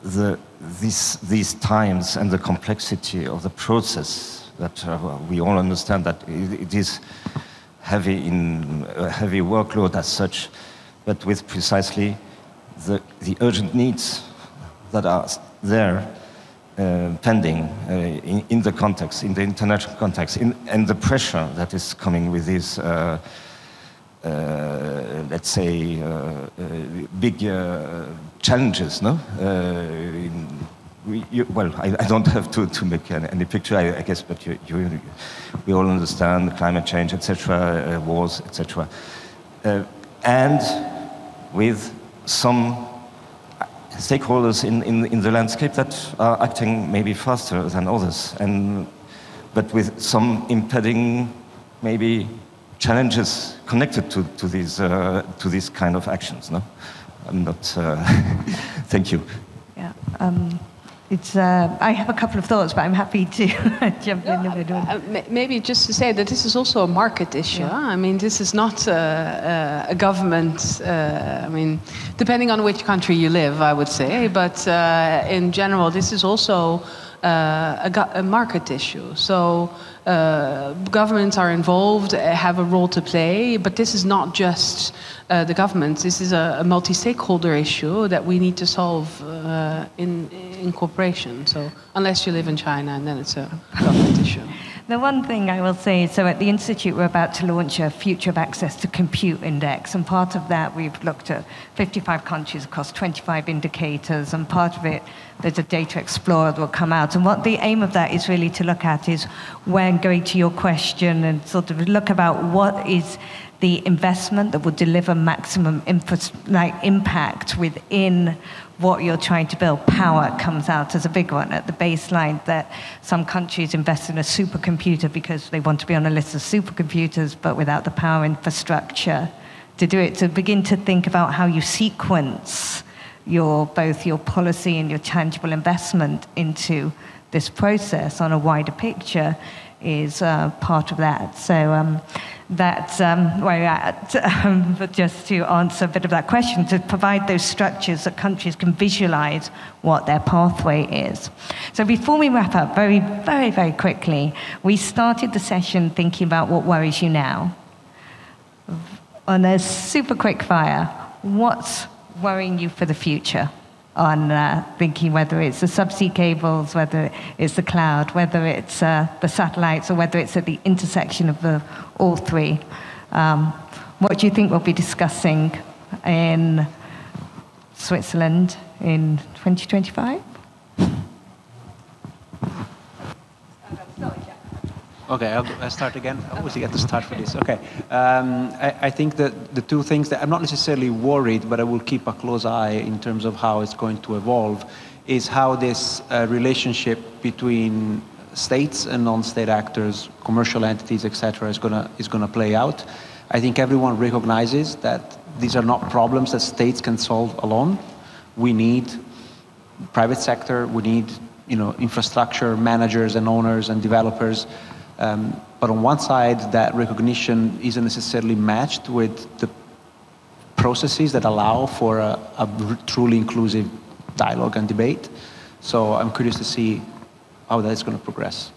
the, these, these times and the complexity of the process that uh, we all understand that it, it is heavy in a heavy workload as such, but with precisely the, the urgent needs that are there uh, pending uh, in, in, the context, in the international context, in, and the pressure that is coming with these, uh, uh let's say, uh, uh, big challenges. No, in, you, well, I, I, don't have to, to make any, any picture, I, I, guess, but you, you, we all understand climate change, etc., wars, etc., and with some stakeholders in, in, in the landscape that are acting maybe faster than others, and, but with some impeding maybe challenges connected to, to, these, uh, to these kind of actions. No? I'm not, uh, thank you. Yeah. Um, it's, uh, I have a couple of thoughts, but I'm happy to jump in the middle. Uh, maybe just to say that this is also a market issue. Yeah. I mean, this is not a, a government. Uh, I mean, depending on which country you live, I would say, but uh, in general, this is also uh, a, a, market issue. So uh, governments are involved, uh, have a role to play, but this is not just uh, the governments. This is a, a multi-stakeholder issue that we need to solve uh, in, in cooperation. So unless you live in China, and then it's a government issue. The one thing I will say is, so at the Institute, we're about to launch a Future of Access to Compute Index, and part of that, we've looked at 55 countries across 25 indicators, and part of it, there's a data explorer that will come out. And what the aim of that is really to look at is when going to your question and sort of look about what is the investment that will deliver maximum like impact within what you're trying to build. Power comes out as a big one at the baseline that some countries invest in a supercomputer because they want to be on a list of supercomputers, but without the power infrastructure to do it. To begin to think about how you sequence your both your policy and your tangible investment into this process on a wider picture is uh, part of that. So um, that's um, where we're at. Um, but just to answer a bit of that question, to provide those structures that countries can visualize what their pathway is. So before we wrap up, very, very, very quickly, we started the session thinking about what worries you now. On a super quick fire, what's worrying you for the future? On uh, thinking whether it's the subsea cables, whether it's the cloud, whether it's uh, the satellites, or whether it's at the intersection of the, all three. Um, what do you think we'll be discussing in Switzerland in 2025? Okay, I'll, I'll, start again. I always get to start for this. Okay. Um, I, I, think that the two things that I'm not necessarily worried, but I will keep a close eye in terms of how it's going to evolve, is how this uh, relationship between states and non-state actors, commercial entities, etc., is gonna is gonna play out. I think everyone recognizes that these are not problems that states can solve alone. We need private sector. We need you know infrastructure managers and owners and developers um, but on one side, that recognition isn't necessarily matched with the processes that allow for a, a truly inclusive dialogue and debate. So I'm curious to see how that is going to progress.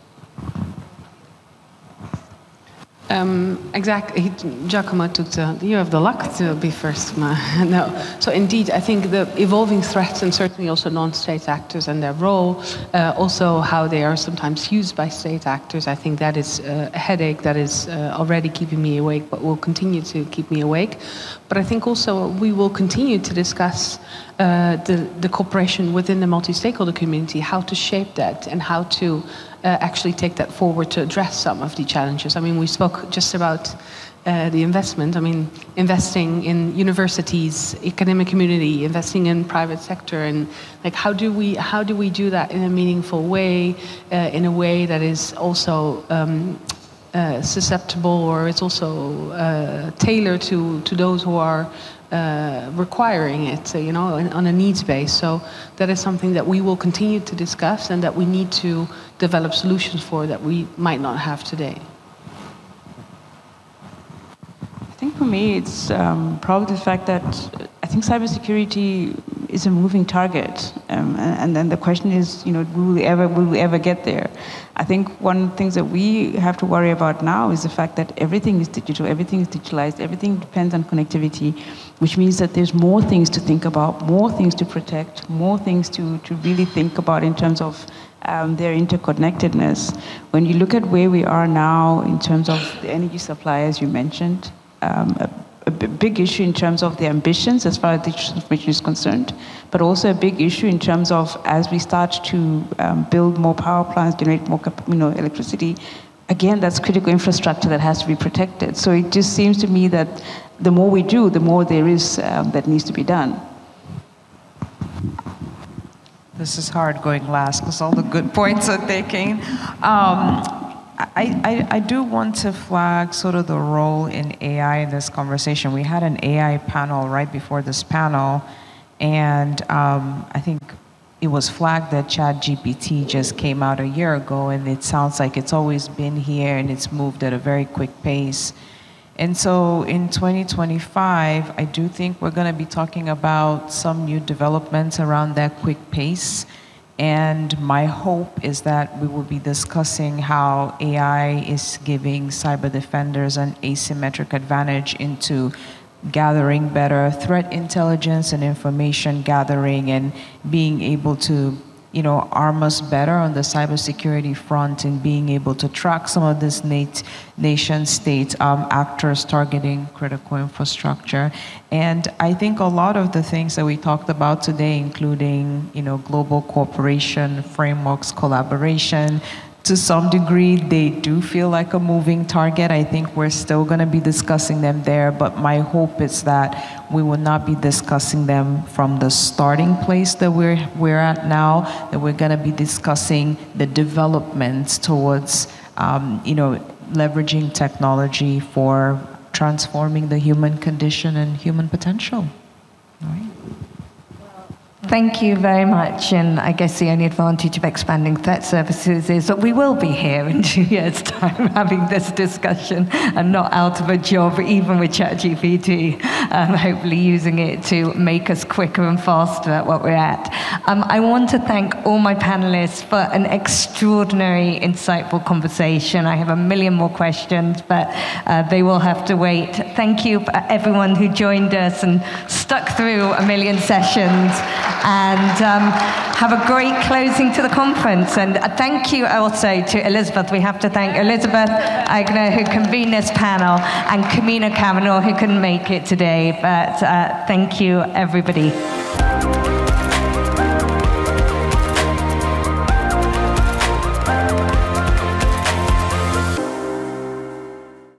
Um, exactly. Giacomo took the, you have the luck to be first. no. So indeed, I think the evolving threats and certainly also non-state actors and their role, uh, also how they are sometimes used by state actors, I think that is uh, a headache that is uh, already keeping me awake, but will continue to keep me awake. But I think also we will continue to discuss uh, the, the cooperation within the multi-stakeholder community, how to shape that and how to uh, actually take that forward to address some of the challenges. I mean, we spoke just about uh, the investment. I mean, investing in universities, academic community, investing in private sector, and like how do we how do we do that in a meaningful way, uh, in a way that is also um, uh, susceptible or it's also uh, tailored to to those who are uh, requiring it, you know, on a needs base. So that is something that we will continue to discuss and that we need to develop solutions for that we might not have today. For me, it's um, probably the fact that I think cybersecurity is a moving target, um, and, then the question is, you know, will we ever will we ever get there? I think one of the things that we have to worry about now is the fact that everything is digital, everything is digitalized, everything depends on connectivity, which means that there's more things to think about, more things to protect, more things to, to really think about in terms of um, their interconnectedness. When you look at where we are now in terms of the energy supply, as you mentioned, um, a, a big issue in terms of the ambitions as far as digital transformation is concerned, but also a big issue in terms of as we start to um, build more power plants, generate more you know, electricity, again, that's critical infrastructure that has to be protected. So it just seems to me that the more we do, the more there is um, that needs to be done. This is hard going last because all the good points are taken. Um, I, I, do want to flag sort of the role in AI in this conversation. We had an AI panel right before this panel, and um, I think it was flagged that ChatGPT just came out a year ago, and it sounds like it's always been here and it's moved at a very quick pace. And so in 2025, I do think we're going to be talking about some new developments around that quick pace. And my hope is that we will be discussing how AI is giving cyber defenders an asymmetric advantage into gathering better threat intelligence and information gathering and being able to you know, arm us better on the cybersecurity front in being able to track some of these nation state um, actors targeting critical infrastructure. And I think a lot of the things that we talked about today, including, you know, global cooperation, frameworks, collaboration, to some degree, they do feel like a moving target. I think we're still going to be discussing them there, but my hope is that we will not be discussing them from the starting place that we're, we're at now, that we're going to be discussing the developments towards, um, you know, leveraging technology for transforming the human condition and human potential. All right. Thank you very much. And I guess the only advantage of expanding threat services is that we will be here in two years' time having this discussion and not out of a job, even with ChatGPT, um, hopefully using it to make us quicker and faster at what we're at. Um, I want to thank all my panelists for an extraordinary, insightful conversation. I have a million more questions, but uh, they will have to wait. Thank you for everyone who joined us and stuck through a million sessions and um, have a great closing to the conference. And uh, thank you also to Elizabeth. We have to thank Elizabeth Eigner, who convened this panel, and Camino Kavanagh, who couldn't make it today. But uh, thank you, everybody.